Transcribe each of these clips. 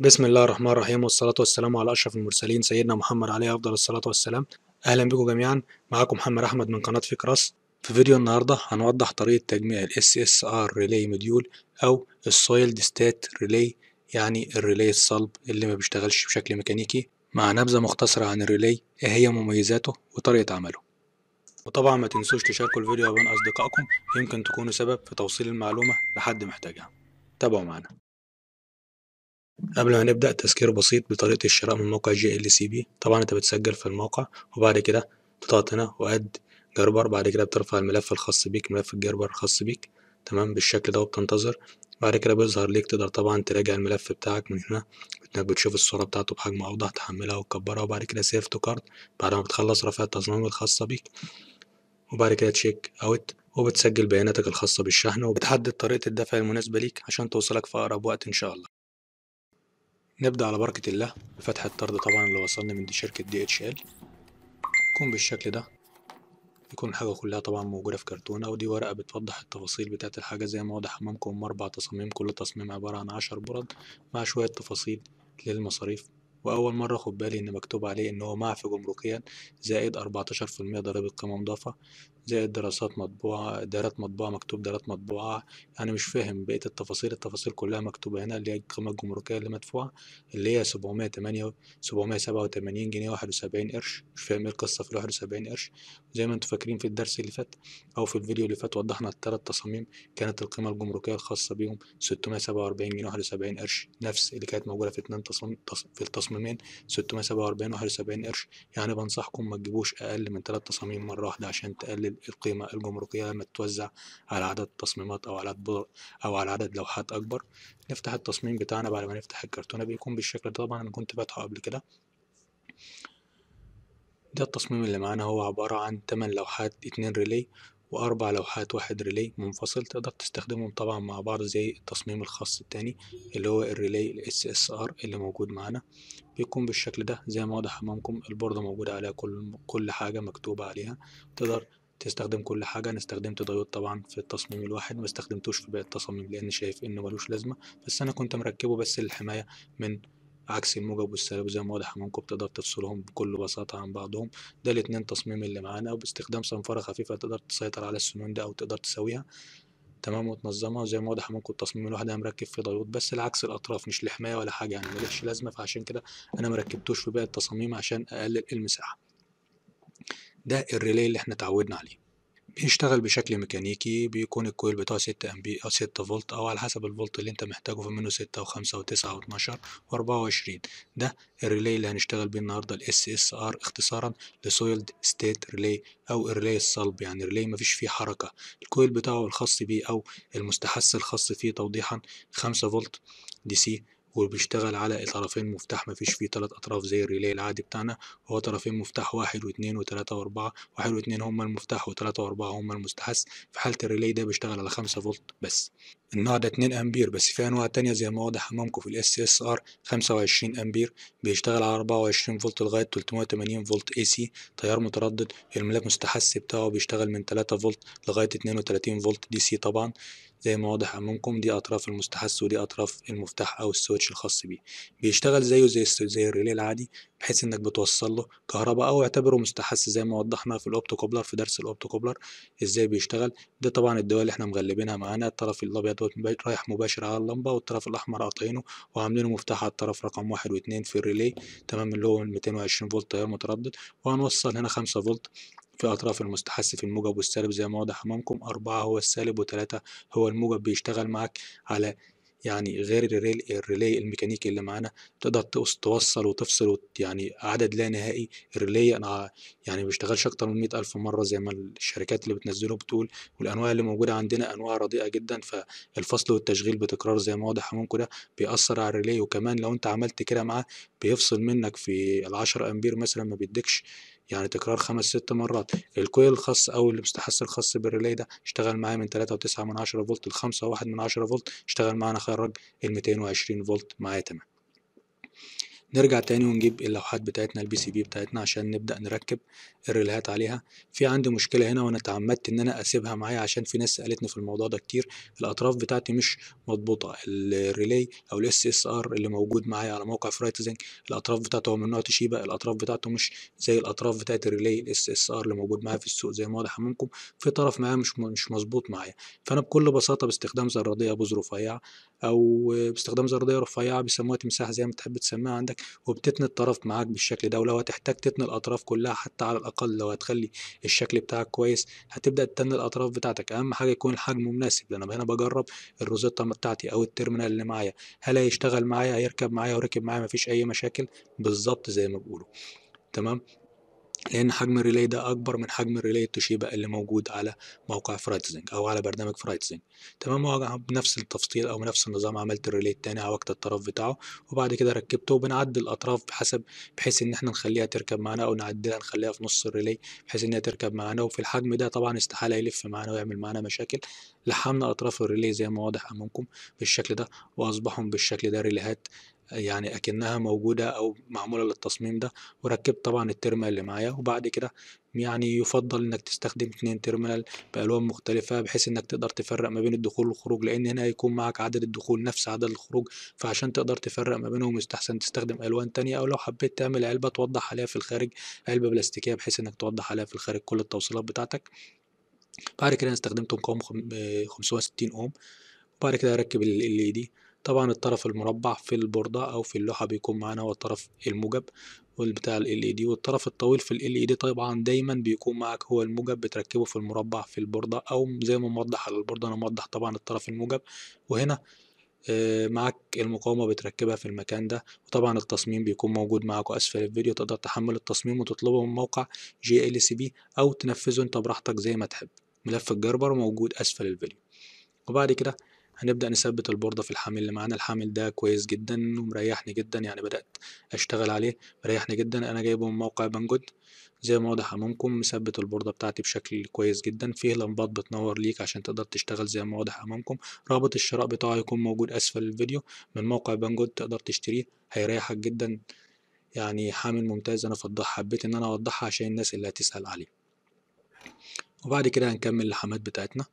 بسم الله الرحمن الرحيم والصلاة والسلام على أشرف المرسلين سيدنا محمد عليه أفضل الصلاة والسلام. أهلا بكم جميعا. معاكم محمد أحمد من قناة فكراس في فيديو النهاردة هنوضح طريقة تجميع ال SSR Relay module أو ال solid state relay يعني ال relay الصلب اللي ما بيشتغلش بشكل ميكانيكي مع نبذة مختصرة عن ال relay إيه هي مميزاته وطريقة عمله. وطبعا ما تنسوش تشاركوا الفيديو بين أصدقائكم يمكن تكونوا سبب في توصيل المعلومة لحد محتاجها. تابعوا معنا. قبل ما نبدأ تذكير بسيط بطريقة الشراء من موقع JLCPCB. طبعا أنت بتسجل في الموقع وبعد كده تضغط هنا و Add Gerber بعد كده بترفع الملف الخاص بيك ملف ال Gerber الخاص بيك. تمام؟ بالشكل ده وبتنتظر. بعد كده بيظهر ليك تقدر طبعا تراجع الملف بتاعك من هنا. إنك بتشوف الصورة بتاعته بحجم أوضح تحملها وتكبرها وبعد كده Save to Cart بعد ما بتخلص رفع التصميم الخاصة بيك. وبعد كده Checkout وبتسجل بياناتك الخاصة بالشحن وبتحدد طريقة الدفع المناسبة ليك عشان توصلك في أقرب وقت إن شاء الله. نبدأ على بركة الله. بفتح الطرد طبعا اللي وصلني من دي شركة دي إتش إل. يكون بالشكل ده. يكون الحاجة كلها طبعا موجودة في كرتونة ودي ورقة بتوضح التفاصيل بتاعة الحاجة زي ما واضح. أمامكم أربع تصاميم كل تصميم عبارة عن عشر برد مع شوية تفاصيل للمصاريف. وأول مرة أخد بالي إن مكتوب عليه إن هو معفي جمركيا زائد أربعتاشر في المية ضريبة قيمة مضافة زائد دراسات مطبوعة دارات مطبوعة مكتوب دارات مطبوعة. يعني مش فاهم بقية التفاصيل التفاصيل كلها مكتوبة هنا اللي هي القيمة الجمركية اللي مدفوعة اللي هي سبعمية تمانية سبعمية سبعة وتمانين جنيه واحد وسبعين قرش. مش فاهم إيه القصة في الواحد وسبعين قرش. زي ما أنتوا فاكرين في الدرس اللي فات أو في الفيديو اللي فات وضحنا التلات تصاميم كانت القيمة الجمركية الخاصة بيهم ستمية سبعة وأربعين جنيه واحد وسبعين قرش. نفس اللي كانت موجودة في اتنين تصميم في التصميمين وأربعين واحد وسبعين قرش يعني بنصحكم ما تجيبوش أقل من تلات تصاميم مرة واحدة عشان تقلل القيمة الجمركية لما تتوزع على عدد تصميمات أو على عدد أو على عدد لوحات أكبر. نفتح التصميم بتاعنا بعد ما نفتح الكرتونة بيكون بالشكل ده طبعا أنا كنت فاتحه قبل كده. ده التصميم اللي معانا هو عبارة عن تمن لوحات اتنين ريلي وأربع لوحات واحد ريلي منفصل تقدر تستخدمهم طبعا مع بعض زي التصميم الخاص التاني اللي هو الريلي ال SSR اللي موجود معانا. بيكون بالشكل ده زي ما واضح أمامكم البوردة موجودة عليها كل كل حاجة مكتوبة عليها. تقدر تستخدم كل حاجة. أنا استخدمت دايود طبعا في التصميم الواحد ما استخدمتوش في باقي التصاميم لأن شايف إنه ملوش لازمة. بس أنا كنت مركبه بس للحماية من عكس الموجب والسالب زي ما واضح أمامكم بتقدر تفصلهم بكل بساطة عن بعضهم. ده الاتنين تصميم اللي معانا وباستخدام صنفرة خفيفة تقدر تسيطر على السنون ده أو تقدر تسويها تمام وتنظمها. وزي ما واضح أمامكم التصميم الواحد أنا مركب فيه دايود بس العكس الأطراف مش لحماية ولا حاجة يعني ملهش لازمة. فعشان كده أنا مركبتوش في باقي التصاميم عشان أقلل المساحة. ده ال relay اللي إحنا اتعودنا عليه. بيشتغل بشكل ميكانيكي بيكون ال coil بتاعه ستة أمبير أو ستة فولت أو على حسب الفولت اللي أنت محتاجه في منه ستة وخمسة وتسعة واتناشر وأربعة وعشرين. ده ال relay اللي هنشتغل بيه النهاردة ال SSR اختصارا ل solid state relay أو ال relay الصلب يعني relay مفيش فيه حركة. ال coil بتاعه الخاص بيه أو المستحث الخاص فيه توضيحا خمسة فولت DC وبيشتغل على طرفين مفتاح مفيش فيه تلات أطراف زي ال relay العادي بتاعنا هو طرفين مفتاح واحد واتنين وتلاتة وأربعة واحد واتنين هما المفتاح وتلاتة وأربعة هما المستحث في حالة ال relay ده بيشتغل على خمسة فولت بس. النوع ده اتنين أمبير بس في أنواع تانية زي ما واضح أمامكم في ال SSR خمسة وعشرين أمبير بيشتغل على أربعة وعشرين فولت لغاية تلتمية وتمانين فولت AC تيار متردد الملاك مستحث بتاعه بيشتغل من تلاتة فولت لغاية اتنين وتلاتين فولت DC طبعا. زي ما واضح أمامكم دي أطراف المستحث ودي أطراف المفتاح أو ال switch الخاص بيه. بيشتغل زيه زي زي ال relay العادي بحيث إنك بتوصل له كهرباء أو اعتبره مستحث زي ما وضحنا في ال optocoupler في درس ال optocoupler إزاي بيشتغل. ده طبعا الدول اللي إحنا مغلبينها معانا الطرف الأبيض رايح مباشر على اللمبة والطرف الأحمر قاطعينه وعاملينه مفتاح على الطرف رقم واحد واتنين في ال relay تمام اللي هو 220 فولت تيار متردد وهنوصل هنا خمسة فولت. في أطراف المستحث في الموجب والسالب زي ما واضح أمامكم أربعة هو السالب وتلاتة هو الموجب بيشتغل معاك على يعني غير الريلي, الريلي الميكانيكي اللي معانا. تقدر توصل وتفصل يعني عدد لا نهائي الريلي أنا يعني بيشتغلش أكتر من مئة ألف مرة زي ما الشركات اللي بتنزله بتقول. والأنواع اللي موجودة عندنا أنواع رديئة جدا فالفصل والتشغيل بتكرار زي ما واضح أمامكم ده بيأثر على الريلي. وكمان لو أنت عملت كده معاه بيفصل منك في العشرة أمبير مثلا ما بيديكش يعني تكرار خمس ست مرات. ال coil الخاص أو المستحث الخاص بال relay ده اشتغل معايا من تلاتة وتسعة من عشرة فولت لخمسة واحد من عشرة فولت اشتغل معانا خرج الميتين وعشرين فولت معايا تمام. نرجع تاني ونجيب اللوحات بتاعتنا ال PCB بتاعتنا عشان نبدأ نركب ال relay هات عليها. في عندي مشكلة هنا وأنا اتعمدت إن أنا أسيبها معايا عشان في ناس سألتني في الموضوع ده كتير. الأطراف بتاعتي مش مضبوطة. ال relay أو ال SSR اللي موجود معايا على موقع Fritzing الأطراف بتاعته هو من نوع توشيبا الأطراف بتاعته مش زي الأطراف بتاعت ال relay ال SSR اللي موجود معايا في السوق زي ما واضح امامكم في طرف معايا مش مش مظبوط معايا. فأنا بكل بساطة باستخدام زرادية بوز رفيع أو باستخدام زرادية رفيعة بيسموها تمساح زي ما تحب تسميها عندك. وبتتني الطرف معاك بالشكل ده ولو هتحتاج تتني الأطراف كلها حتى على الأقل لو هتخلي الشكل بتاعك كويس هتبدأ تتني الأطراف بتاعتك. أهم حاجة يكون الحجم مناسب لأن أنا هنا بجرب الروزيتا بتاعتي أو ال terminal اللي معايا. هل هيشتغل معايا؟ هيركب معايا وركب معايا؟ مفيش أي مشاكل. بالظبط زي ما بيقولوا. تمام؟ لأن حجم ال relay ده أكبر من حجم ال relay التوشيبا اللي موجود على موقع Fritzing أو على برنامج Fritzing تمام بنفس التفصيل أو بنفس النظام عملت ال relay التاني عوجت الطرف بتاعه وبعد كده ركبته وبنعدل الأطراف بحسب بحيث إن إحنا نخليها تركب معانا أو نعدلها نخليها في نص ال relay بحيث إنها تركب معانا وفي الحجم ده طبعا استحالة يلف معانا ويعمل معانا مشاكل. لحمنا أطراف ال relay زي ما واضح أمامكم بالشكل ده وأصبحوا بالشكل ده relay هات يعني أكنها موجودة أو معمولة للتصميم ده وركبت طبعا ال terminal اللي معايا وبعد كده يعني يفضل إنك تستخدم اتنين terminal بألوان مختلفة بحيث إنك تقدر تفرق ما بين الدخول والخروج لأن هنا هيكون معاك عدد الدخول نفس عدد الخروج فعشان تقدر تفرق ما بينهم يستحسن تستخدم ألوان تانية أو لو حبيت تعمل علبة توضح عليها في الخارج علبة بلاستيكية بحيث إنك توضح عليها في الخارج كل التوصيلات بتاعتك. بعد كده أنا استخدمت مقاومة 560 أوم وبعد كده أركب ال دي. طبعا الطرف المربع في البوردة أو في اللوحة بيكون معانا هو الطرف الموجب والبتاع ال LED والطرف الطويل في ال LED طبعا دايما بيكون معاك هو الموجب بتركبه في المربع في البوردة أو زي ما موضح على البوردة أنا موضح طبعا الطرف الموجب. وهنا معاك المقاومة بتركبها في المكان ده. وطبعا التصميم بيكون موجود معاك أسفل الفيديو تقدر تحمل التصميم وتطلبه من موقع JLCPCB أو تنفذه أنت براحتك زي ما تحب. ملف ال Gerber موجود أسفل الفيديو. وبعد كده هنبدأ نثبت البوردة في الحامل اللي معانا. الحامل ده كويس جدا ومريحني جدا يعني بدأت أشتغل عليه مريحني جدا. أنا جايبه من موقع Banggood زي ما واضح أمامكم مثبت البوردة بتاعتي بشكل كويس جدا. فيه لمبات بتنور ليك عشان تقدر تشتغل زي ما واضح أمامكم رابط الشراء بتاعه هيكون موجود أسفل الفيديو. من موقع Banggood تقدر تشتريه هيريحك جدا. يعني حامل ممتاز. أنا حبيت إن أنا أوضحها عشان الناس اللي هتسأل عليه. وبعد كده هنكمل اللحامات بتاعتنا.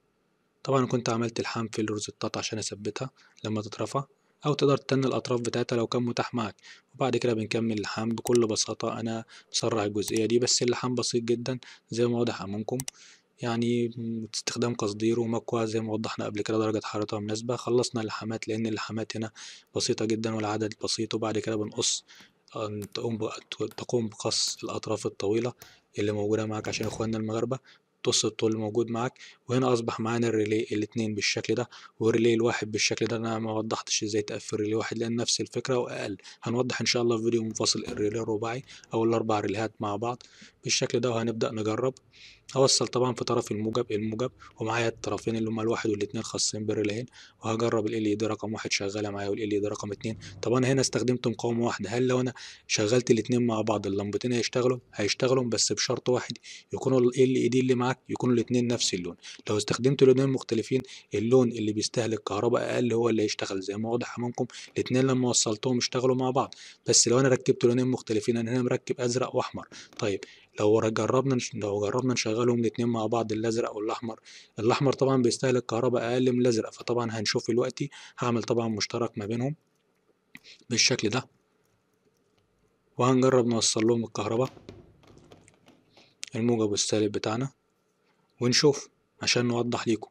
طبعا كنت عملت الحام في الروزتات عشان أثبتها لما تترفع أو تقدر تتني الأطراف بتاعتها لو كان متاح معك وبعد كده بنكمل اللحام بكل بساطة. أنا مسرع الجزئية دي بس اللحام بسيط جدا زي ما واضح امامكم يعني استخدام قصدير ومكوى زي ما وضحنا قبل كده درجة حرارتها مناسبة. خلصنا اللحامات لأن اللحامات هنا بسيطة جدا والعدد بسيط. وبعد كده بنقص تقوم تقوم بقص الأطراف الطويلة اللي موجودة معاك عشان إخواننا المغاربة. تقص الطول الموجود معاك. وهنا أصبح معانا الريلي الاتنين بالشكل ده والريلي الواحد بالشكل ده. أنا ما وضحتش إزاي تقفل ريلي واحد لأن نفس الفكرة وأقل. هنوضح إن شاء الله في فيديو منفصل الريلي الرباعي أو الأربع ريليهات مع بعض. بالشكل ده وهنبدأ نجرب. هوصل طبعا في طرف الموجب الموجب ومعايا الطرفين اللي هما الواحد والاتنين خاصين بالريلين وهجرب ال دي رقم واحد شغالة معايا وال دي رقم اتنين. طب أنا هنا استخدمت مقاومه واحدة هل لو أنا شغلت الاتنين مع بعض اللمبتين هيشتغلوا؟ هيشتغلوا بس بشرط واحد يكونوا ال دي اللي معاك يكونوا الاتنين نفس اللون. لو استخدمت لونين مختلفين اللون اللي بيستهلك كهرباء أقل هو اللي هيشتغل زي ما واضح امامكم الاتنين لما وصلتهم اشتغلوا مع بعض. بس لو أنا ركبت لونين مختلفين أنا هنا مركب أزرق وأحمر. طيب لو جربنا لو جربنا نشغلهم الاتنين مع بعض الأزرق والأحمر. الأحمر طبعا بيستهلك كهرباء أقل من الأزرق فطبعا هنشوف دلوقتي هعمل طبعا مشترك ما بينهم بالشكل ده. وهنجرب نوصل لهم الكهرباء. الموجب والسالب بتاعنا. ونشوف عشان نوضح ليكم.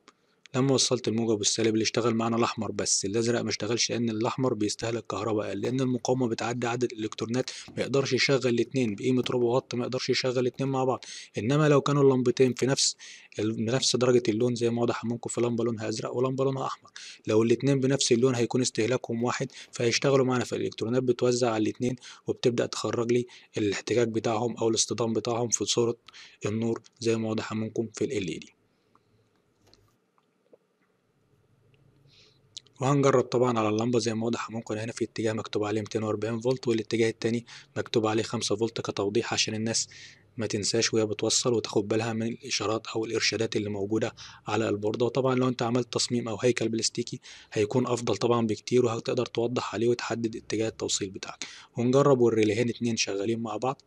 لما وصلت الموجب والسالب اللي اشتغل معانا الأحمر بس الأزرق ما اشتغلش لأن الأحمر بيستهلك كهرباء أقل لأن المقاومة بتعدي عدد الإلكترونات ما يقدرش يشغل الاثنين بقيمة ربع واط ما يقدرش يشغل الاثنين مع بعض. إنما لو كانوا اللمبتين في نفس بنفس درجة اللون زي ما واضح ممكن في لمبة لونها أزرق ولمبة لونها أحمر. لو الاثنين بنفس اللون هيكون استهلاكهم واحد فهيشتغلوا معانا فالإلكترونات بتوزع على الاثنين وبتبدأ تخرج لي الاحتكاك بتاعهم أو الاصطدام بتاعهم في صورة النور زي ما واضح منكم في ال دي وهنجرب طبعا على اللمبة زي ما واضح ممكن هنا في اتجاه مكتوب عليه 240 فولت والاتجاه التاني مكتوب عليه 5 فولت كتوضيح عشان الناس ما تنساش وهي بتوصل وتاخد بالها من الإشارات أو الإرشادات اللي موجودة على البوردة وطبعا لو أنت عملت تصميم أو هيكل بلاستيكي هيكون أفضل طبعا بكتير وهتقدر توضح عليه وتحدد اتجاه التوصيل بتاعك. ونجرب والريليهين اتنين شغالين مع بعض.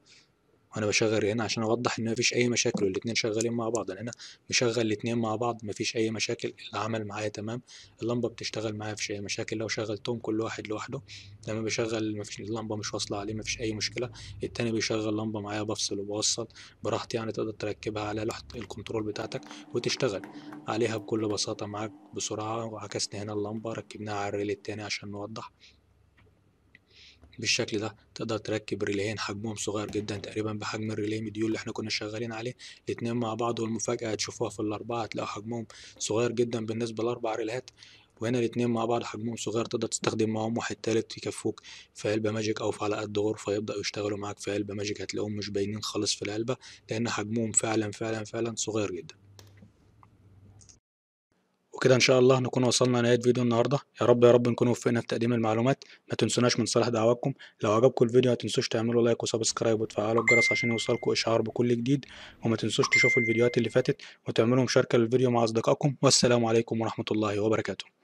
وأنا بشغل هنا عشان أوضح إن مفيش أي مشاكل والاتنين شغالين مع بعض. أنا هنا مشغل الاتنين مع بعض مفيش أي مشاكل العمل معايا تمام. اللمبة بتشتغل معايا مفيش أي مشاكل. لو شغلتهم كل واحد لوحده لما بشغل مفيش اللمبة مش واصلة عليه مفيش أي مشكلة. التاني بيشغل لمبة معايا بفصل وبوصل براحتي يعني تقدر تركبها على لوحة ال control بتاعتك وتشتغل. عليها بكل بساطة معاك بسرعة وعكسنا هنا اللمبة ركبناها على ال relay التاني عشان نوضح. بالشكل ده تقدر تركب ريليين حجمهم صغير جدا تقريبا بحجم ال relay module اللي إحنا كنا شغالين عليه. الاتنين مع بعض والمفاجأة هتشوفوها في الأربعة هتلاقوا حجمهم صغير جدا بالنسبة لأربع ريلات. وهنا الاتنين مع بعض حجمهم صغير تقدر تستخدم معاهم واحد تالت يكفوك في علبة Magic أو في على قد غرفة يبدأوا يشتغلوا معاك في علبة Magic هتلاقيهم مش باينين خالص في العلبة لأن حجمهم فعلا فعلا فعلا صغير جدا. وكده إن شاء الله نكون وصلنا لنهاية فيديو النهارده. يا رب يا رب نكون وفقنا في تقديم المعلومات. ما تنسوناش من صالح دعواتكم. لو عجبكم الفيديو ما تنسوش تعملوا like و subscribe وتفعلوا الجرس عشان يوصلكم إشعار بكل جديد. وما تنسوش تشوفوا الفيديوهات اللي فاتت وتعملوا مشاركة للفيديو مع أصدقائكم. والسلام عليكم ورحمة الله وبركاته.